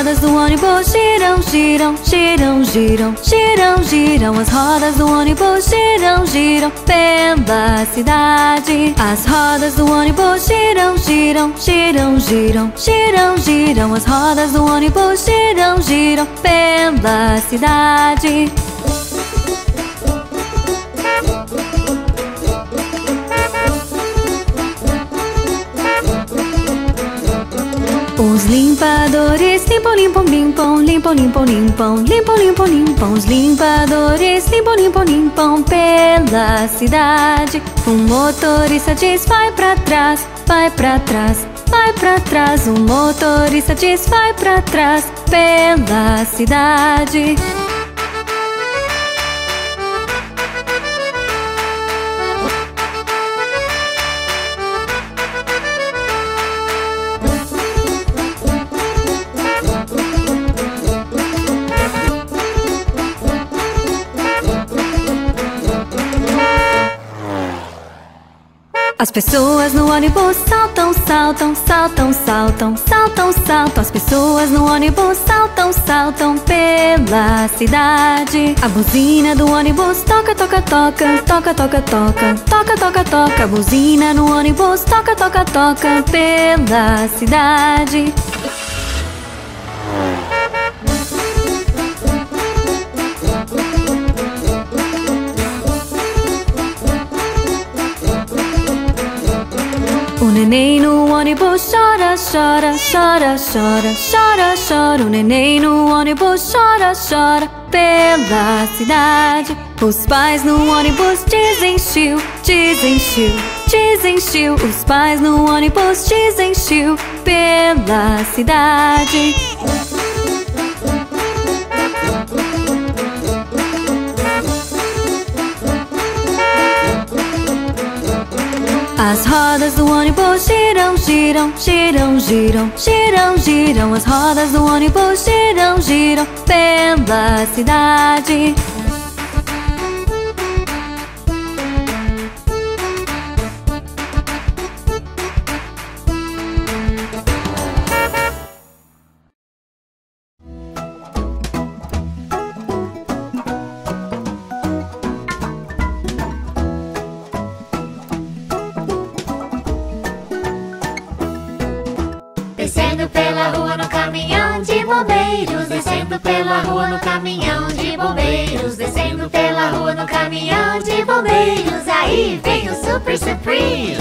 rodas do ônibus giram, giram, giram, giram, giram, giram. As rodas do ônibus giram, giram pela cidade. As rodas do ônibus giram, giram, giram, giram, giram, giram. As rodas do ônibus giram, giram pela cidade. Limpadores limpam, limpam, limpam, limpam, limpam, limpam, limpam, limpam, limpam. Os limpadores limpam, limpam, limpam pela cidade. O motorista diz vai pra trás, vai pra trás, vai pra trás. O motorista diz vai pra trás pela cidade. As pessoas no ônibus saltam, saltam, saltam, saltam, saltam, saltam. As pessoas no ônibus saltam, saltam pela cidade. A buzina do ônibus toca, toca, toca, toca, toca, toca, toca, toca, toca. A buzina no ônibus toca, toca, toca pela cidade. Neném no ônibus chora, chora, chora, chora, chora, chora. O neném no ônibus chora, chora pela cidade. Os pais no ônibus dizem chiu, dizem chiu, dizem chiu. Os pais no ônibus dizem chiu pela cidade. As rodas do ônibus giram, giram, giram, giram, giram, giram. As rodas do ônibus giram, giram pela cidade. Caminhão de bombeiros. Aí vem o Super Supremes.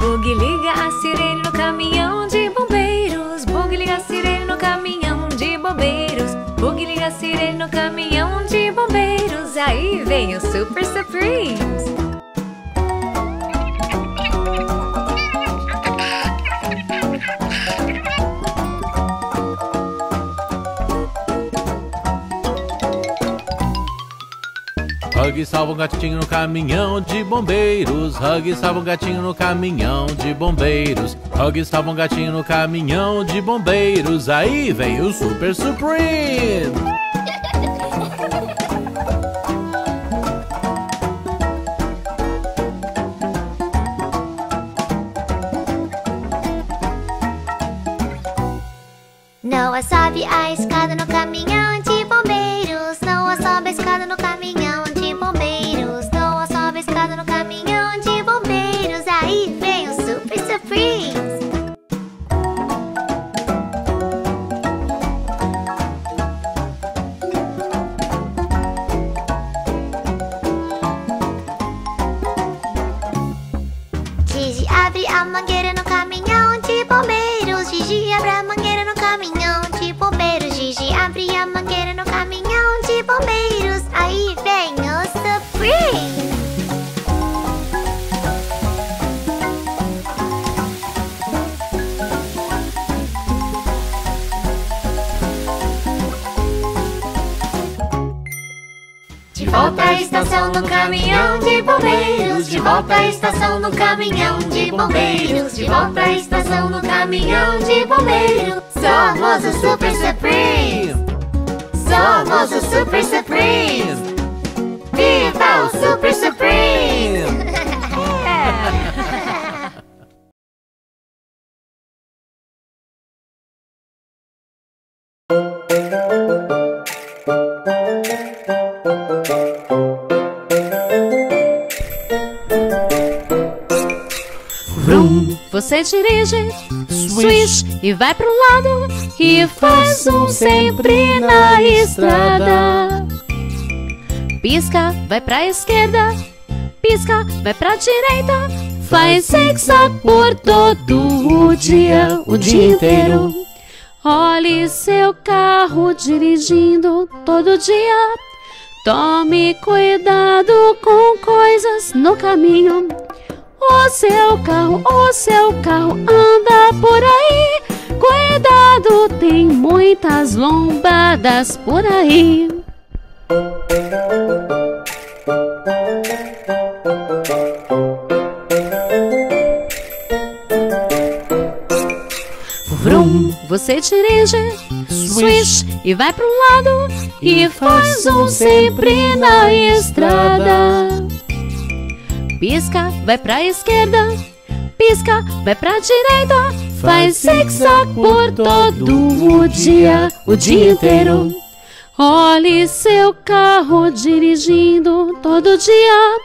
Bug liga a sirene no caminhão de bombeiros. Bug liga a sirene no caminhão de bombeiros. Bug liga a sirene no caminhão Hug salva um gatinho no caminhão de bombeiros. Hug salva um gatinho no caminhão de bombeiros. Hug salva um gatinho no caminhão de bombeiros. Aí vem o Super Supreme. Noah sobe a escada no caminhão à estação no caminhão de bombeiros. De volta à estação no caminhão de bombeiros. De volta à estação no caminhão de bombeiros. Você dirige, swish, e vai pro lado e faz um sempre na estrada. Pisca, vai pra esquerda, pisca, vai pra direita, faz zigzag por todo o dia, o dia inteiro. Olhe seu carro dirigindo todo dia. Tome cuidado com coisas no caminho. O seu carro, o seu carro anda por aí. Cuidado, tem muitas lombadas por aí. Vrum, você dirige, swish, e vai pro lado e faz um sempre na estrada. Pisca, vai pra esquerda, pisca, vai pra direita, faz zigzag por todo o dia, o dia inteiro. Olhe seu carro dirigindo todo dia.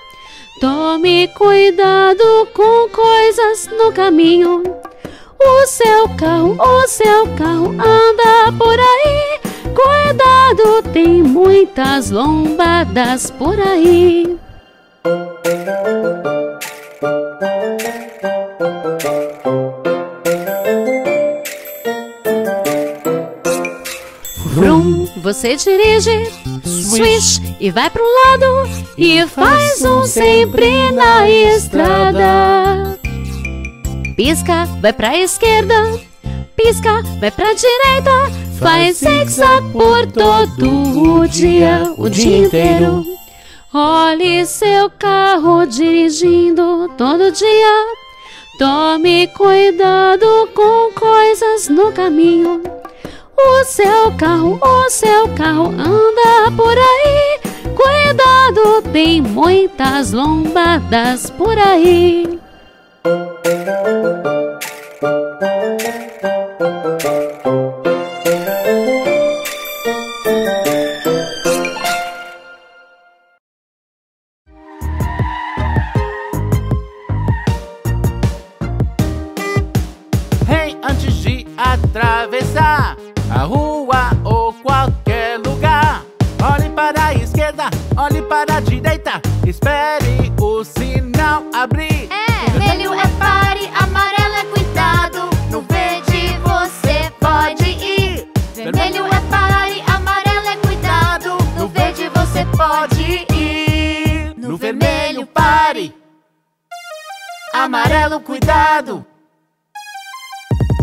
Tome cuidado com coisas no caminho. O seu carro, o seu carro anda por aí. Cuidado, tem muitas lombadas por aí. Vrum, você dirige, swish, e vai pro lado e faz um sempre na estrada. Pisca, vai pra esquerda, pisca, vai pra direita, faz zigzag por todo o dia, o dia inteiro. Olhe seu carro dirigindo todo dia. Tome cuidado com coisas no caminho. O seu carro, o seu carro anda por aí. Cuidado, tem muitas lombadas por aí. Esquerda, olhe para a direita, espere o sinal abrir. É, vermelho é pare, amarelo é cuidado. No verde você pode ir. Vermelho é pare, amarelo é cuidado. No verde você pode ir. No vermelho pare, amarelo cuidado.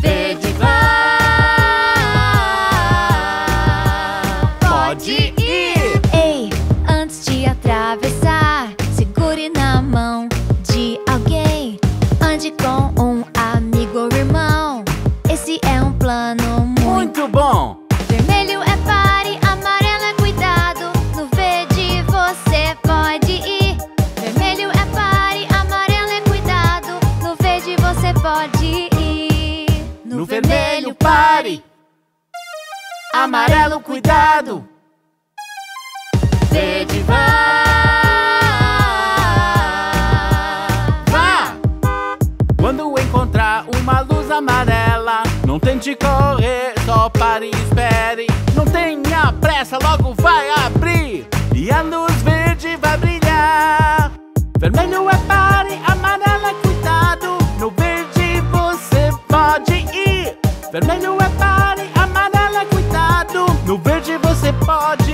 Verde vá. Não tente correr, só pare e espere. Não tenha pressa, logo vai abrir. E a luz verde vai brilhar. Vermelho é pare, amarelo é cuidado. No verde você pode ir. Vermelho é pare, amarelo é cuidado. No verde você pode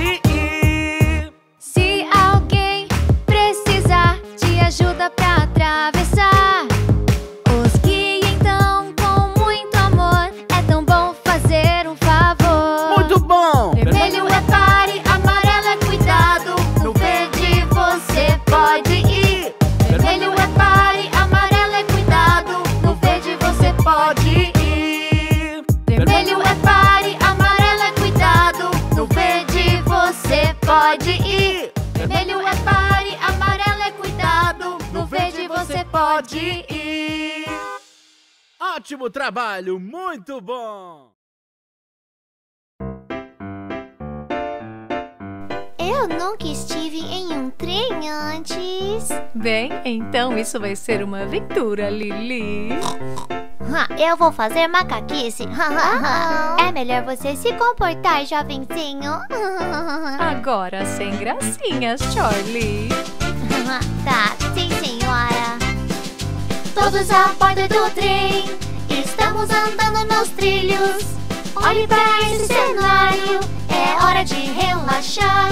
pode ir. Ótimo trabalho, muito bom! Eu nunca estive em um trem antes. Bem, então isso vai ser uma aventura, Lili. Eu vou fazer macaquice. é melhor você se comportar, jovenzinho. Agora sem gracinhas, Charlie. tá, sim. Todos a bordo do trem, estamos andando nos trilhos. Olhe para esse cenário, é hora de relaxar.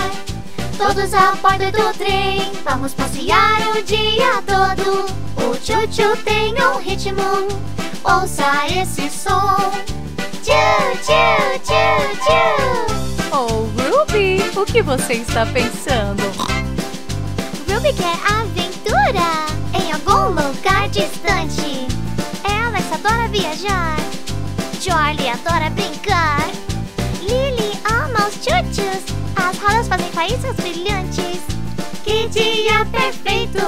Todos a bordo do trem, vamos passear o dia todo. O tchu-tchu tem um ritmo, ouça esse som. Tchu, tchu, tchu, tchu. Oh, Ruby, o que você está pensando? Ruby quer aventura em algum lugar viajar. Charlie adora brincar. Lily ama os chuchos. As rodas fazem faíscas brilhantes. Que dia perfeito!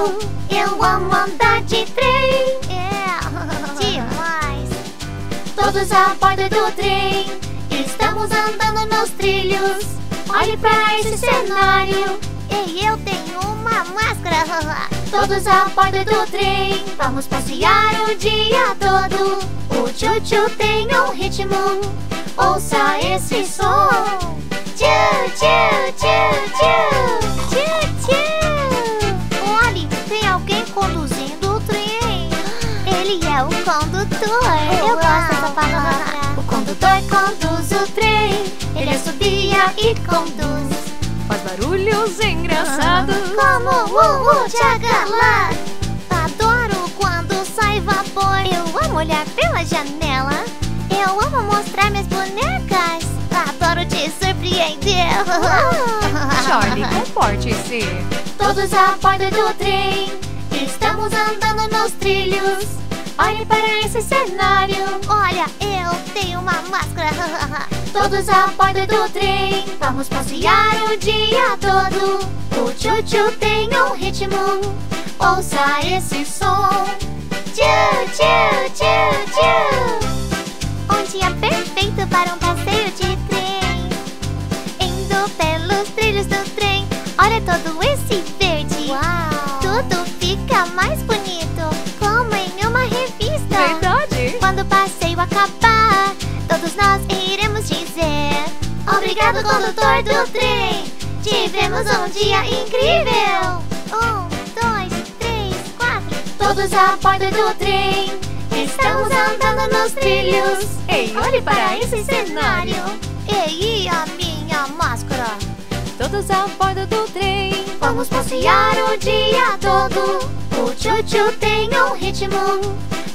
Eu amo andar de trem. É, demais. Todos a bordo do trem. Estamos andando nos trilhos. Olhe para esse cenário. E eu tenho uma máscara. Todos a bordo do trem. Vamos passear o dia todo. O tchu-tchu tem um ritmo. Ouça esse som. Tchu, tchu, tchu, tchu. Tchu, tchu. Olhe, tem alguém conduzindo o trem. Ele é o condutor. Eu gosto dessa palavra. O condutor conduz o trem. Ele assobia e conduz. Faz barulhos engraçados. Como o uh, tchagalá. Adoro quando sai vapor. Eu amo olhar pela janela. Eu amo mostrar minhas bonecas. Adoro te surpreender. Charlie, comporte-se. Todos a bordo do trem. Estamos andando nos trilhos. Olhe para esse cenário. Olha, eu tenho uma máscara. Todos a bordo do trem. Vamos passear o dia todo. O tchu-tchu tem um ritmo. Ouça esse som. Tchu, tchu, tchu, tchu. Um dia perfeito para um passeio de trem. Indo pelos trilhos do trem. Olha todo todos nós iremos dizer: Obrigado, condutor do trem. Tivemos um dia incrível. Um, dois, três, quatro. Todos a bordo do trem. Estamos andando nos trilhos. Ei, olhe para esse cenário. E a minha máscara? Todos a bordo do trem. Vamos passear o dia todo. O tchu-tchu tem um ritmo.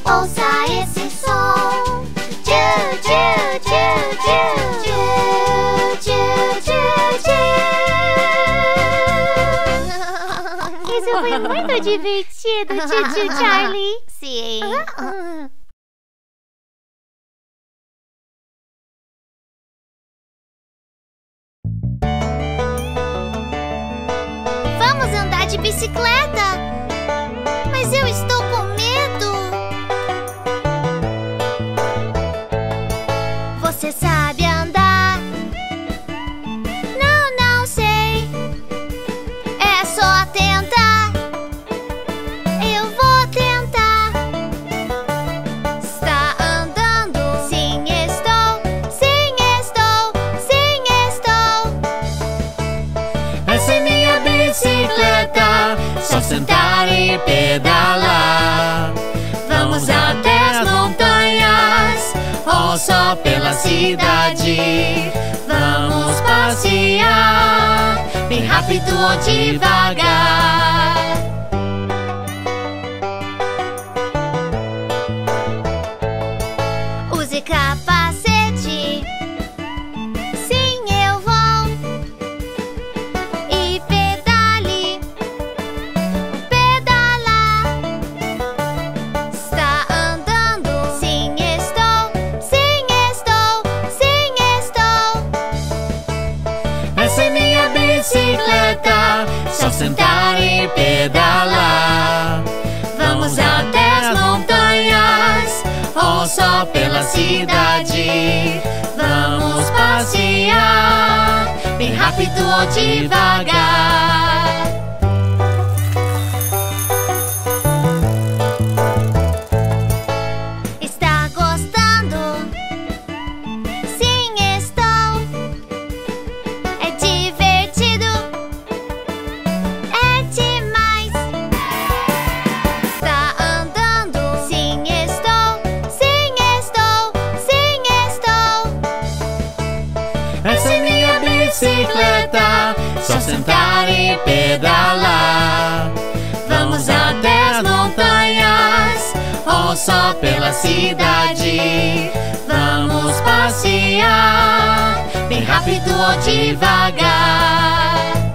Ouça esse som. Isso foi muito divertido, tchu, Charlie. Sim. Vamos andar de bicicleta. Sentar e pedalar. Vamos até as montanhas, ou só pela cidade. Vamos passear, bem rápido ou devagar. Bem rápido ou devagar. Bicicleta, só sentar e pedalar. Vamos até as montanhas ou só pela cidade. Vamos passear, bem rápido ou devagar.